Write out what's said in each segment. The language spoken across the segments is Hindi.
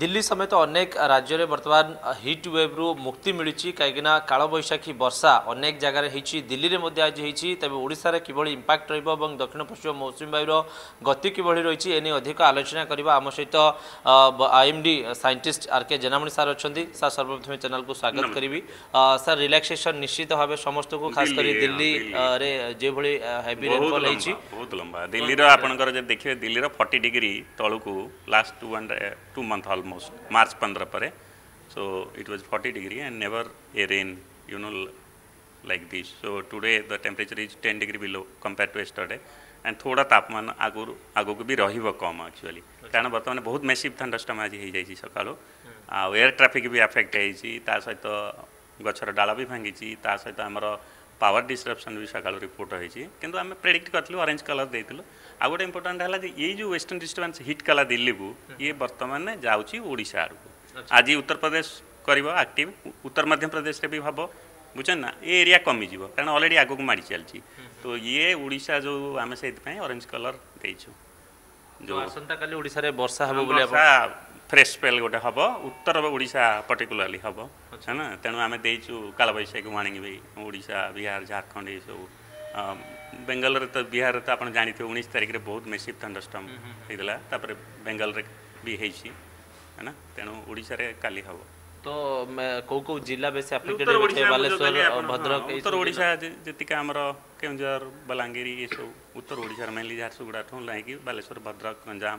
ଦିଲ୍ଲୀ ସମେତ ଅନେକ ରାଜ୍ୟରେ ବର୍ତ୍ତମାନ ହିଟ୍ ୱେଭ୍ରୁ ମୁକ୍ତି ମିଳିଛି କାହିଁକିନା କାଳବୈଶାଖୀ ବର୍ଷା ଅନେକ ଜାଗାରେ ହୋଇଛି ଦିଲ୍ଲୀରେ ମଧ୍ୟ ଆଜି ହୋଇଛି ତେବେ ଓଡ଼ିଶାରେ କିଭଳି ଇମ୍ପାକ୍ଟ ରହିବ ଏବଂ ଦକ୍ଷିଣ ପଶ୍ଚିମ ମୌସୁମୀ ବାୟୁର ଗତି କିଭଳି ରହିଛି ଏ ନେଇ ଅଧିକ ଆଲୋଚନା କରିବା ଆମ ସହିତ IMD scientist R K Jenamani sir ଅଛନ୍ତି ସାର୍ ସର୍ବପ୍ରଥମେ ଚ୍ୟାନେଲକୁ ସ୍ୱାଗତ କରିବି ସାର୍ ରିଲାକ୍ସେସନ୍ ନିଶ୍ଚିତ ଭାବେ ସମସ୍ତଙ୍କୁ ଖାସ୍ କରି ଦିଲ୍ଲୀରେ ଯେଭଳି ହେଭି ରେନ୍ଫଲ୍ ହୋଇଛି बहुत लंबा दिल्ली आप देखिए दिल्लीर forty degree तलूक last two one two month almost March पंद्रह पर so it was forty degree and never a rain you know like this so today the temperature is ten degree below compare to yesterday and थोड़ा तापमान आगुर आगुक भी कम एक्चुअली कहना बर्तमान बहुत मेसीव थंडस्टम आज हो सका आ एयर ट्राफिक भी अफेक्ट हो सहित गचर डाला भी भांगी सहित आमर ପାୱାର ଡିସରପ୍ସନ୍ ବି ସକାଳୁ ରିପୋର୍ଟ ହୋଇଛି କିନ୍ତୁ ଆମେ ପ୍ରେଡିକ୍ଟ କରିଥିଲୁ ଅରେଞ୍ଜ କଲର୍ ଦେଇଥିଲୁ ଆଉ ଗୋଟେ ଇମ୍ପୋର୍ଟାଣ୍ଟ ହେଲା ଯେ ଏଇ ଯେଉଁ ୱେଷ୍ଟର୍ଣ୍ଣ ଡିଷ୍ଟର୍ବାନ୍ସ ହିଟ୍ କଲା ଦିଲ୍ଲୀକୁ ଇଏ ବର୍ତ୍ତମାନ ଯାଉଛି ଓଡ଼ିଶା ଆଡ଼କୁ ଆଜି ଉତ୍ତରପ୍ରଦେଶ କରିବ ଆକ୍ଟିଭ ଉତ୍ତର ମଧ୍ୟପ୍ରଦେଶରେ ବି ହେବ ବୁଝଛନ୍ତି ନା ଏ ଏରିଆ କମିଯିବ କାରଣ ଅଲରେଡ଼ି ଆଗକୁ ମାଡ଼ି ଚାଲିଛି ତ ଇଏ ଓଡ଼ିଶା ଯେଉଁ ଆମେ ସେଇଥିପାଇଁ ଅରେଞ୍ଜ କଲର୍ ଦେଇଛୁ ଯେଉଁ ଆସନ୍ତାକାଲି ଓଡ଼ିଶାରେ ବର୍ଷା ହେବ ବୋଲି ବର୍ଷା ফ্রেশ স্পেল গোটে হব উত্তর ওড়িশা পর্টিকুলারলি হব হ্যাঁ তেমন আমি দিয়েছু কালবৈশাখী ওয়ার্নিং বি ওড়িশা বিহার ঝাড়খণ্ড এইসব বেঙ্গলরে তো বিহারে তো আপনার জাঁথে উনিশ তারিখে বহুত মেসিভ থন্ডরস্টম হয়েছিল তাপরে বেঙ্গলরে বি হয়েছি है ना तेणु ओडार काली हम तो कौ कौ जिला बेस बालेश्वर भद्रक उत्तर ओडा जीका आमर केउझर बलांगीर ये सब उत्तर ओडार मेनली झारसुगुड़ा ठूँ लाइक बालेश्वर भद्रक गंजाम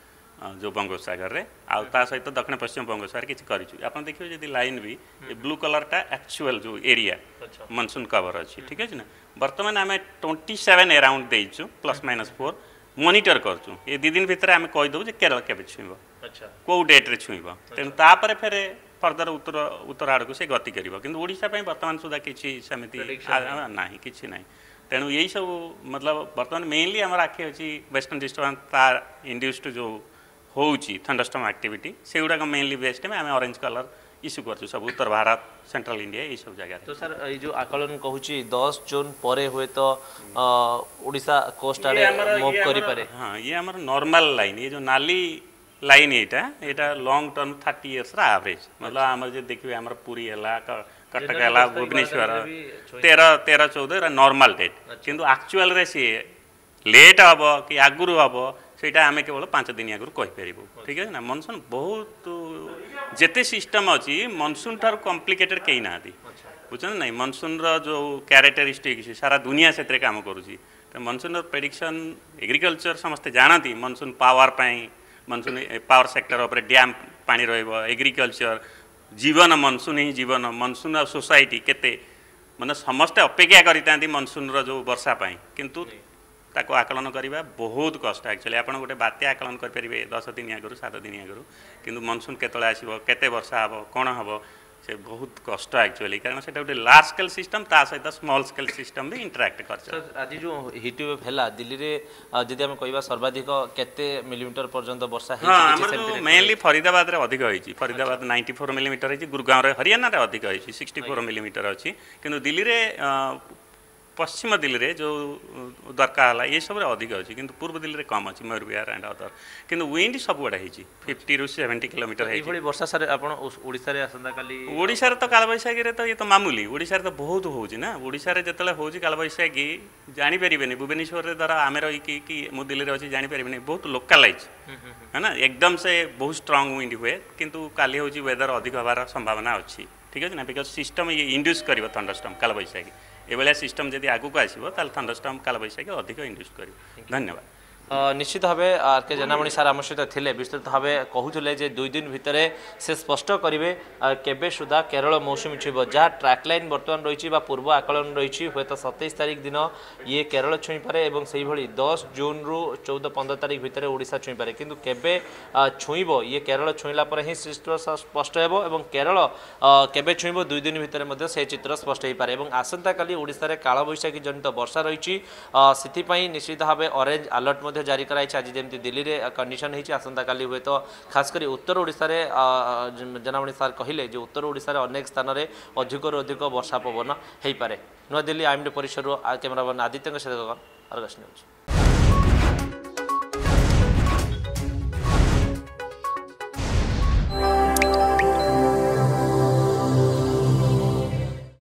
हाँ, जो में आउ सहित दक्षिण पश्चिम बङ्गोपसागर किछि गरिछु देखिए देखियो लाइन भी ए ब्लू कलर टा एक्चुअल जो एरिया मनसून कवर अच्छी ठीक है ना आम ट्वेंटी सेवेन एराउंड देइछु प्लस माइनस फोर मॉनिटर करछु ए दि दिन भितर आमे कहि केरल केबे छुइबो अच्छा कौ डेट छुईब छुइबो फेर ता फर्दर उत्तर उत्तर आड़ को से गति करिवो किंतु ओडिसा पई वर्तमान सुदा किछि तेणु यही सब मतलब बर्तमान मेनली आम आखि अच्छी वेस्टर्न डिस्टर्बांस तार इंड्यूस्ड जो होंडरस्टम थंडस्टम से गुड़ाक मेनली बेस्ट में आम अरेज कलर इश्यू कर सब उत्तर भारत सेंट्रल इंडिया ये सब जगह तो सर ये जो आकलन कहूँ दस जून पर हुए तो ओडा कोस्ट आड़े मुव कर हाँ ये आम नर्माल लाइन ये जो नाली लाइन यहाँ यहाँ long term thirty years average मतलब आम जो देखिए आम पूरी है कटक है भुवनेश्वर तेरह तेरह चौदह नर्माल अच्छा। डेट कि आक्चुआल सी लेट हम कि आगुरी हम ସେଇଟା ଆମେ କେବଳ ପାଞ୍ଚ ଦିନ ଆଗରୁ କହିପାରିବୁ ଠିକ୍ ଅଛି ନା ମନସୁନ୍ ବହୁତ ଯେତେ ସିଷ୍ଟମ୍ ଅଛି ମନସୁନ୍ ଠାରୁ କମ୍ପ୍ଲିକେଟେଡ଼୍ କେହି ନାହାନ୍ତି ବୁଝୁଛନ୍ତି ନାହିଁ ମନସୁନ୍ର ଯେଉଁ କ୍ୟାରେକ୍ଟରିଷ୍ଟିକ୍ସ ସାରା ଦୁନିଆ ସେଥିରେ କାମ କରୁଛି ତ ମନସୁନ୍ର ପ୍ରେଡିକ୍ସନ୍ ଏଗ୍ରିକଲଚର୍ ସମସ୍ତେ ଜାଣନ୍ତି ମନସୁନ୍ ପାୱାର ପାଇଁ ମନସୁନ୍ ପାୱାର ସେକ୍ଟର ଉପରେ ଡ୍ୟାମ୍ ପାଣି ରହିବ ଏଗ୍ରିକଲଚର୍ ଜୀବନ ମନସୁନ୍ ହିଁ ଜୀବନ ମନସୁନ୍ ଆଉ ସୋସାଇଟି କେତେ ମାନେ ସମସ୍ତେ ଅପେକ୍ଷା କରିଥାନ୍ତି ମନସୁନ୍ର ଯେଉଁ ବର୍ଷା ପାଇଁ କିନ୍ତୁ त्यो आकलन गर्ने बहुत कष्ट एक्चुअली आप गोटे बात्या आकलन गरिपारे दस दिन आगु सातदिन आगरू मनसुन केत आसे वर्षा हे से बहुत कष्ट एक्चुअली कारण सिटा गोटे लार्ज स्केल सिस्टम ता सहित स्केल सिस्टम सिटमी इन्ट्राक्ट गर्छ आज जो हिट हिट्वेभ होला दिल्ली जुन आम सर्वाधिक केते मिलिमिटर पर्यन्त वर्षा मेनली फरीदाबाद फरिदाबाद्र अधिक फरिदाबाद नाइन्टी फोर मिलिमिटर है गुरुगाउँ र हरिया अधिक सिक्सट फोर मिलिमिटर अहिले किन दिल्ली र ପଶ୍ଚିମ ଦିଲ୍ଲୀରେ ଯେଉଁ ଦରକାର ହେଲା ଏସବୁରେ ଅଧିକ ଅଛି କିନ୍ତୁ ପୂର୍ବ ଦିଲ୍ଲୀରେ କମ୍ ଅଛି ମୟୂର ବିହାର ଆଣ୍ଡ ଅଦର କିନ୍ତୁ ୱିଣ୍ଡ ସବୁଆଡ଼େ ହେଇଛି ଫିଫ୍ଟିରୁ ସେଭେଣ୍ଟି କିଲୋମିଟର ହେଇଛି ବର୍ଷା ସାର୍ ଆପଣ ଓଡ଼ିଶାରେ ଆସନ୍ତାକାଲି ଓଡ଼ିଶାରେ ତ କାଳବୈଶାଖୀରେ ତ ଇଏ ତ ମାମୁଲି ଓଡ଼ିଶାରେ ତ ବହୁତ ହେଉଛି ନା ଓଡ଼ିଶାରେ ଯେତେବେଳେ ହେଉଛି କାଳବୈଶାଖୀ ଜାଣିପାରିବେନି ଭୁବନେଶ୍ୱରରେ ଧର ଆମେ ରହିକି କି ମୁଁ ଦିଲ୍ଲୀରେ ଅଛି ଜାଣିପାରିବେନି ବହୁତ ଲୋକାଲାଇଜ୍ है ना एकदम से बहुत स्ट्रांग विंड हुए किंतु काली हूँ वेदर अधिक हबार संभावना अच्छी ठीक है ना बिकज सिस्टम ये इंड्यूस कर थंडरस्टम काल बैशाखी এবেলে সিস্টেম যদি আগু কাছে শিবো তাহলে থান্ডারস্টর্ম কাল বৈশাখী অধিক ইন্ডুস করি ধন্যবাদ ନିଶ୍ଚିତ ଭାବେ ଆର୍ କେ ଜେନାମଣି ସାର୍ ଆମ ସହିତ ଥିଲେ ବିସ୍ତୃତ ଭାବେ କହୁଥିଲେ ଯେ ଦୁଇ ଦିନ ଭିତରେ ସେ ସ୍ପଷ୍ଟ କରିବେ କେବେ ସୁଦ୍ଧା କେରଳ ମୌସୁମୀ ଛୁଇଁବ ଯାହା ଟ୍ରାକ୍ ଲାଇନ୍ ବର୍ତ୍ତମାନ ରହିଛି ବା ପୂର୍ବ ଆକଳନ ରହିଛି ହୁଏତ ସତେଇଶ ତାରିଖ ଦିନ ଇଏ କେରଳ ଛୁଇଁପାରେ ଏବଂ ସେହିଭଳି ଦଶ ଜୁନ୍ରୁ ଚଉଦ ପନ୍ଦର ତାରିଖ ଭିତରେ ଓଡ଼ିଶା ଛୁଇଁପାରେ କିନ୍ତୁ କେବେ ଛୁଇଁବ ଇଏ କେରଳ ଛୁଇଁଲା ପରେ ହିଁ ଚିତ୍ର ସ୍ପଷ୍ଟ ହେବ ଏବଂ କେରଳ କେବେ ଛୁଇଁବ ଦୁଇ ଦିନ ଭିତରେ ମଧ୍ୟ ସେ ଚିତ୍ର ସ୍ପଷ୍ଟ ହୋଇପାରେ ଏବଂ ଆସନ୍ତାକାଲି ଓଡ଼ିଶାରେ କାଳବୈଶାଖୀ ଜନିତ ବର୍ଷା ରହିଛି ସେଥିପାଇଁ ନିଶ୍ଚିତ ଭାବେ ଅରେଞ୍ଜ ଆଲର୍ଟ ମଧ୍ୟ ମଧ୍ୟ ଜାରି କରାଯାଇଛି ଆଜି ଯେମିତି ଦିଲ୍ଲୀରେ କଣ୍ଡିସନ୍ ହୋଇଛି ଆସନ୍ତାକାଲି ହୁଏତ ଖାସ୍ କରି ଉତ୍ତର ଓଡ଼ିଶାରେ ଜନାମଣି ସାର୍ କହିଲେ ଯେ ଉତ୍ତର ଓଡ଼ିଶାରେ ଅନେକ ସ୍ଥାନରେ ଅଧିକରୁ ଅଧିକ ବର୍ଷା ପବନ ହୋଇପାରେ ନୂଆଦିଲ୍ଲୀ ଆଇଏମ୍ଡି ପରିସରରୁ କ୍ୟାମେରାମ୍ୟାନ୍ ଆଦିତ୍ୟଙ୍କ ସହିତ ଅର୍ଗସ୍ ନ୍ୟୁଜ୍